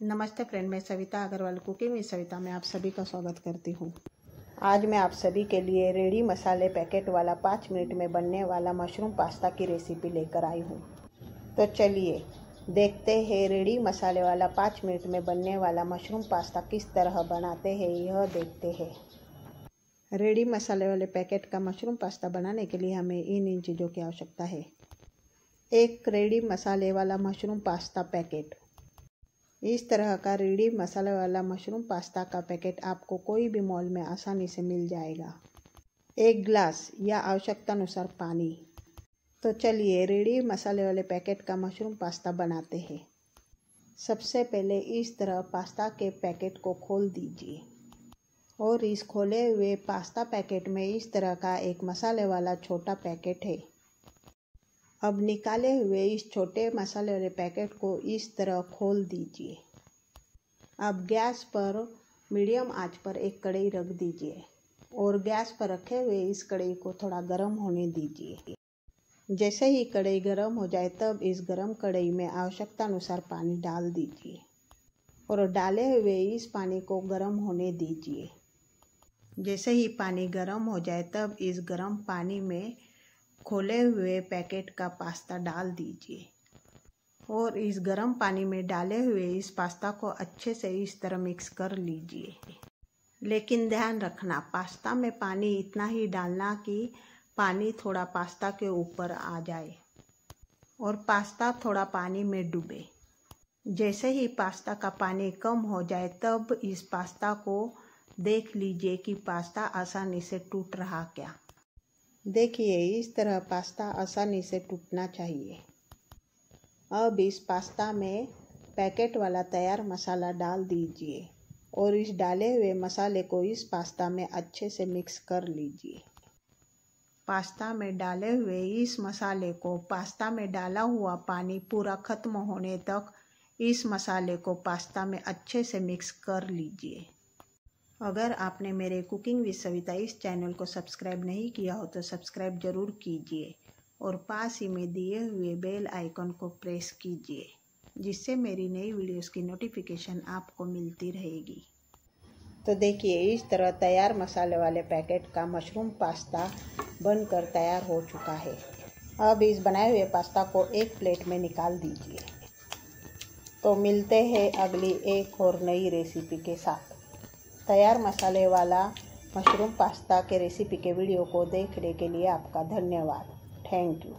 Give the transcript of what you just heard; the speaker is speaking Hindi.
नमस्ते फ्रेंड, मैं सविता अग्रवाल कुकिंग में सविता। में आप सभी का स्वागत करती हूँ। आज मैं आप सभी के लिए रेडी मसाले पैकेट वाला पाँच मिनट में बनने वाला मशरूम पास्ता की रेसिपी लेकर आई हूँ। तो चलिए देखते हैं रेडी मसाले वाला पाँच मिनट में बनने वाला मशरूम पास्ता किस तरह बनाते हैं, यह देखते हैं। रेडी मसाले वाले पैकेट का मशरूम पास्ता बनाने के लिए हमें इन इन चीज़ों की आवश्यकता है। एक रेडी मसाले वाला मशरूम पास्ता पैकेट। इस तरह का रेडी मसाले वाला मशरूम पास्ता का पैकेट आपको कोई भी मॉल में आसानी से मिल जाएगा। एक ग्लास या आवश्यकता अनुसार पानी। तो चलिए रेडी मसाले वाले पैकेट का मशरूम पास्ता बनाते हैं। सबसे पहले इस तरह पास्ता के पैकेट को खोल दीजिए। और इस खोले हुए पास्ता पैकेट में इस तरह का एक मसाले वाला छोटा पैकेट है। अब निकाले हुए इस छोटे मसाले वाले पैकेट को इस तरह खोल दीजिए। अब गैस पर मीडियम आँच पर एक कढ़ाई रख दीजिए और गैस पर रखे हुए इस कढ़ाई को थोड़ा गर्म होने दीजिए। जैसे ही कढ़ाई गर्म हो जाए तब इस गर्म कढ़ाई में आवश्यकता अनुसार पानी डाल दीजिए और डाले हुए इस पानी को गर्म होने दीजिए। जैसे ही पानी गर्म हो जाए तब इस गर्म पानी में खोले हुए पैकेट का पास्ता डाल दीजिए। और इस गर्म पानी में डाले हुए इस पास्ता को अच्छे से इस तरह मिक्स कर लीजिए। लेकिन ध्यान रखना, पास्ता में पानी इतना ही डालना कि पानी थोड़ा पास्ता के ऊपर आ जाए और पास्ता थोड़ा पानी में डूबे। जैसे ही पास्ता का पानी कम हो जाए, तब इस पास्ता को देख लीजिए कि पास्ता आसानी से टूट रहा क्या। देखिए, इस तरह पास्ता आसानी से टूटना चाहिए। अब इस पास्ता में पैकेट वाला तैयार मसाला डाल दीजिए और इस डाले हुए मसाले को इस पास्ता में अच्छे से मिक्स कर लीजिए। पास्ता में डाले हुए इस मसाले को, पास्ता में डाला हुआ पानी पूरा ख़त्म होने तक इस मसाले को पास्ता में अच्छे से मिक्स कर लीजिए। अगर आपने मेरे कुकिंग विद सविता इस चैनल को सब्सक्राइब नहीं किया हो तो सब्सक्राइब ज़रूर कीजिए और पास ही में दिए हुए बेल आइकन को प्रेस कीजिए, जिससे मेरी नई वीडियोस की नोटिफिकेशन आपको मिलती रहेगी। तो देखिए, इस तरह तैयार मसाले वाले पैकेट का मशरूम पास्ता बनकर तैयार हो चुका है। अब इस बनाए हुए पास्ता को एक प्लेट में निकाल दीजिए। तो मिलते हैं अगली एक और नई रेसिपी के साथ। तैयार मसाले वाला मशरूम पास्ता के रेसिपी के वीडियो को देखने के लिए आपका धन्यवाद। Thank you